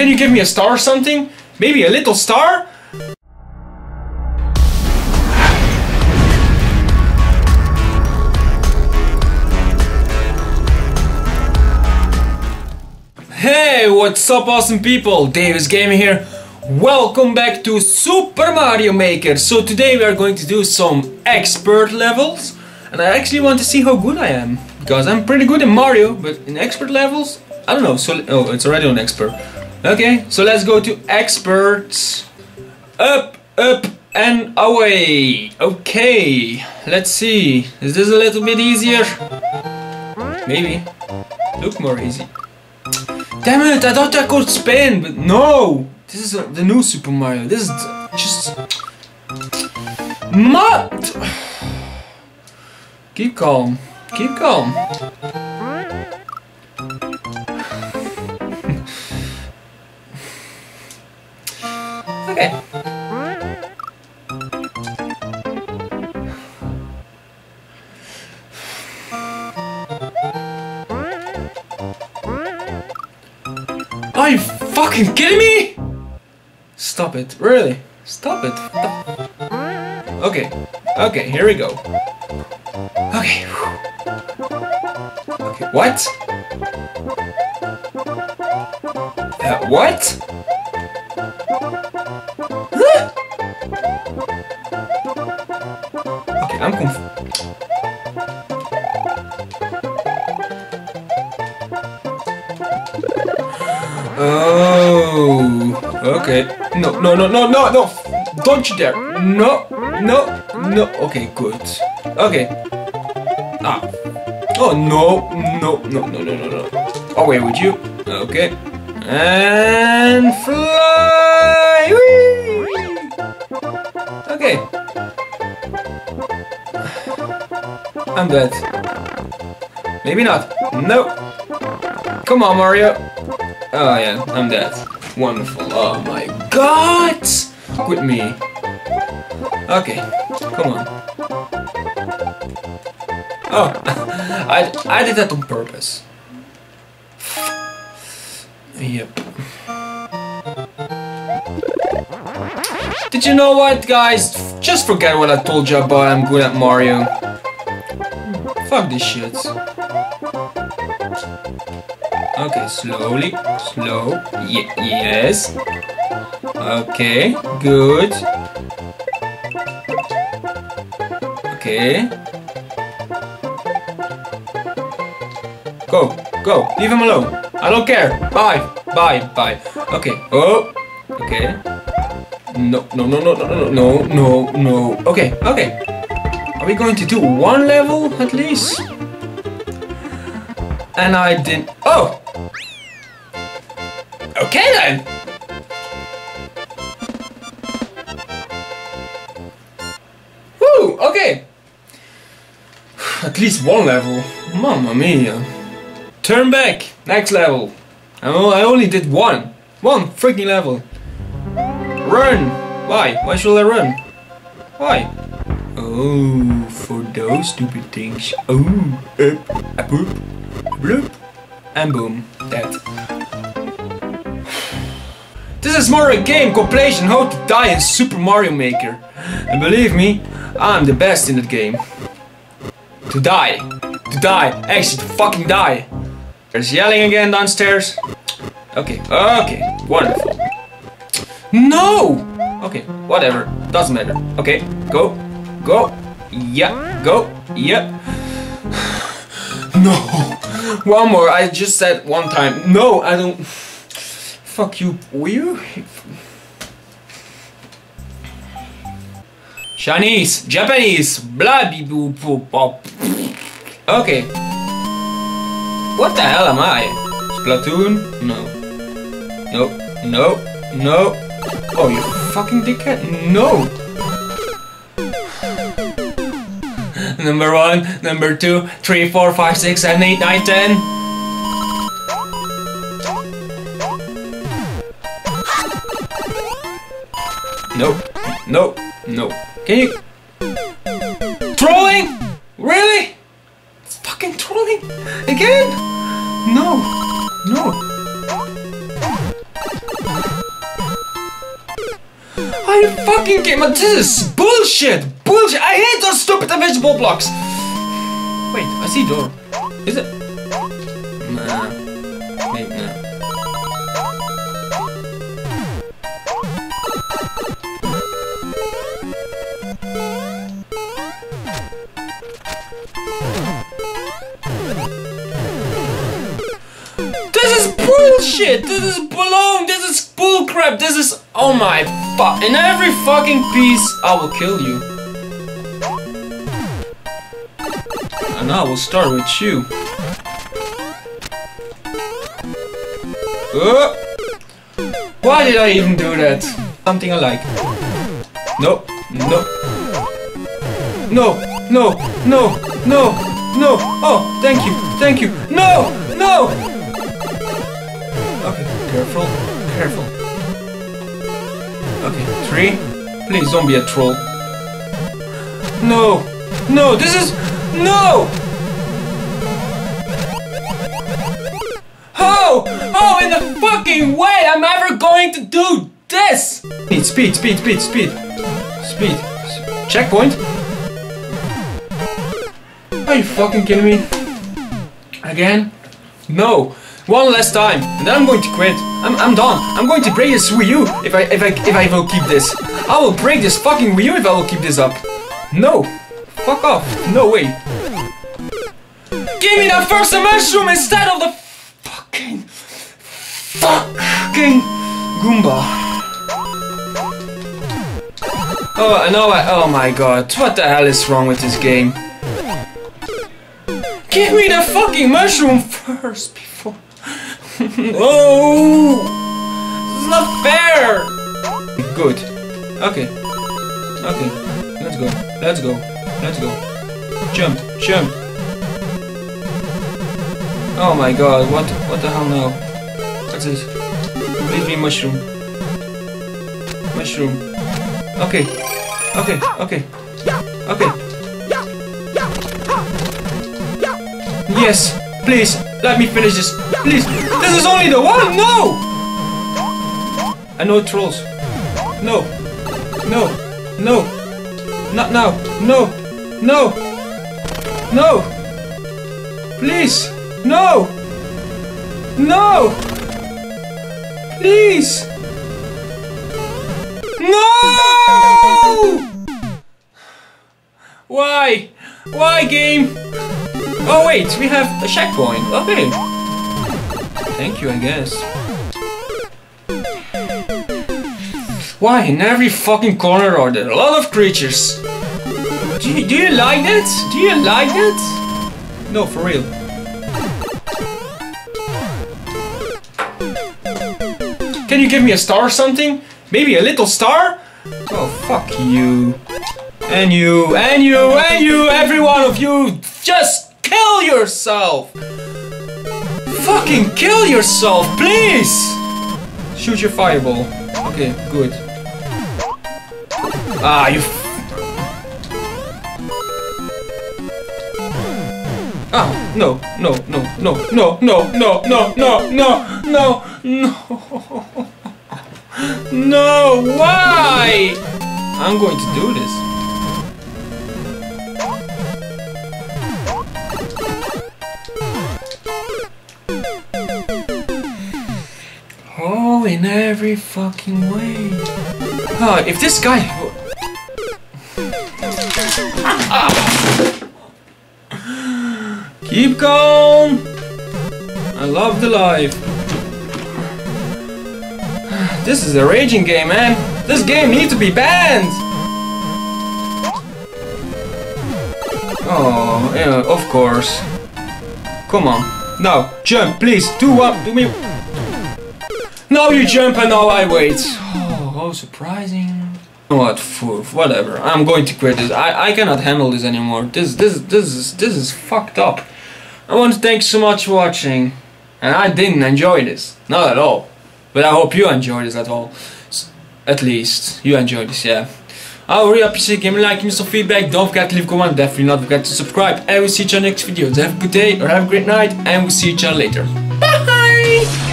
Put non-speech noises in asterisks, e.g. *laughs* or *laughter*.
Can you give me a star or something? Maybe a little star? Hey, what's up awesome people? Davy's Gaming here. Welcome back to Super Mario Maker. So today we are going to do some expert levels. And I actually want to see how good I am. Because I'm pretty good in Mario, but in expert levels, I don't know. So Oh, it's already on expert. Okay, so let's go to experts. Up, up, and away. Okay, let's see. Is this a little bit easier? Maybe. Look more easy. Damn it, I thought I could spin, but no! This is uh, the new Super Mario. This is just... Mud! *sighs* Keep calm. Keep calm. Okay. Are you fucking kidding me? Stop it, really. Stop it. Okay, okay, here we go. Okay. Okay, what? Uh, what? I'm confused. Oh, okay. No, no, no, no, no, no! Don't you dare! No, no, no. Okay, good. Okay. Ah. Oh no, no, no, no, no, no, no. Away with you. Okay. And fly! Whee! Okay. I'm dead. Maybe not. No. Come on, Mario. Oh yeah, I'm dead. Wonderful. Oh my god! Quit me. Okay, come on. Oh, *laughs* I, I did that on purpose. Yep. Did you know what, guys? Just forget what I told you about I'm good at Mario. Fuck this shit. Okay, slowly, slow. Ye yes. Okay, good. Okay. Go, go, leave him alone. I don't care. Bye, bye, bye. Okay. Oh, okay. No, no, no, no, no, no, no, no. No. Okay, okay. Are we going to do one level at least? And I didn't. Oh! Okay then! Woo! Okay! At least one level. Mamma mia. Turn back! Next level. I only did one. One freaking level. Run! Why? Why should I run? Why? Oh, for those stupid things. Oh, up, up, up, bloop, and boom, dead. This is more a game compilation how to die in Super Mario Maker. And believe me, I'm the best in that game. To die. To die. Actually, to fucking die. There's yelling again downstairs. Okay, okay, wonderful. No! Okay, whatever, doesn't matter. Okay, go, go, yeah, go, yep. *sighs* No! One more, I just said one time. No, I don't... Fuck you, will you? Chinese, Japanese, blah boo boo pop. Okay. What the hell am I? Splatoon? No. No, no, no. Oh, you fucking dickhead. No! *laughs* number one, number two, three, four, five, six, seven, eight, nine, ten. Nope. Nope. Nope. Can you... Trolling? Really? It's fucking trolling? Again? No. No. Are you fucking kidding me? This is bullshit! Bullshit! I hate those stupid invisible blocks! Wait, I see door. Is it? Nah. Maybe, nah. This is bullshit! This is balloon! This is bullcrap! This is... Oh my fuck! In every fucking piece, I will kill you. And we'll start with you. Uh, why did I even do that? Something I like. No, no. No, no, no, no, no. Oh, thank you, thank you. No, no! Okay, careful, careful. Okay, three. Please don't be a troll. No, no, this is... No! How? How in the fucking way I'm ever going to do this? Speed, speed, speed, speed, speed. Speed. Checkpoint? Are you fucking kidding me? Again? No. One last time, and then I'm going to quit. I'm, I'm done. I'm going to break this Wii U if I if I if I will keep this. I will break this fucking Wii U if I will keep this up. No. Fuck off. No way. Give me that first mushroom instead of the fucking fucking Goomba. Oh, I know. I, oh my god. What the hell is wrong with this game? Give me the fucking mushroom first before. no! This is not fair! Good. Okay. Okay. Let's go. Let's go. Let's go. Jump. Jump. Oh my god. What what the hell now? What's this? Please be mushroom. Mushroom. Okay. Okay. Okay. Okay. Yes, please, let me finish this. Please, this is only the one. No. I know trolls. No, no, no, not now. No, no, no. Please, no, no. Please, no. Why? Why, game? Oh wait, we have a checkpoint. Okay. Thank you, I guess. Why in every fucking corner are there a lot of creatures? Do you, do you like that? Do you like that? No, for real. Can you give me a star or something? Maybe a little star? Oh, fuck you. And you, and you, and you, every one of you, just kill yourself! Fucking kill yourself, please! Shoot your fireball. Okay, good. Ah, you. Ah, no, no, no, no, no, no, no, no, no, no, no, no. *laughs* No, why? I'm going to do this. Oh, in every fucking way. Oh, if this guy. Keep calm. I love the life. This is a raging game, man. This game needs to be banned. Oh, yeah, of course. Come on. Now, jump, please. Do what? Do me. Now you jump and now I wait. Oh, how surprising. What for? Whatever. I'm going to quit this. I, I cannot handle this anymore. This this this is this is fucked up. I want to thank you so much for watching. And I didn't enjoy this. Not at all. But I hope you enjoyed this at all. At least you enjoyed this, yeah. I really appreciate it. Like, me some feedback. Don't forget to leave a comment. Definitely not forget to subscribe. And we'll see you on next video. Have a good day or have a great night. And we'll see each other later. Bye!